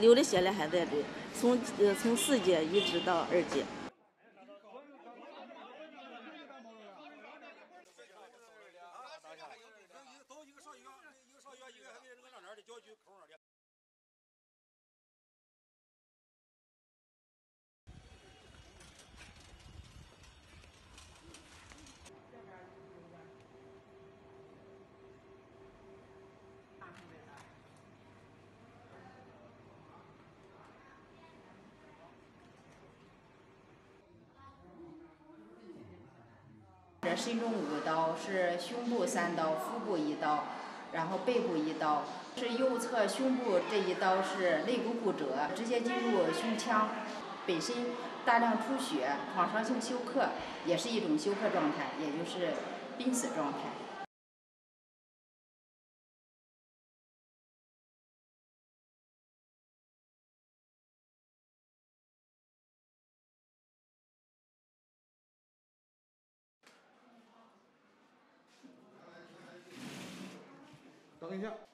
流的血了还在流，从呃从四节一直到二节。身中五刀，是胸部三刀，腹部一刀，然后背部一刀。是右侧胸部这一刀是肋骨骨折，直接进入胸腔，本身大量出血，创伤性休克，也是一种休克状态，也就是濒死状态。等一下。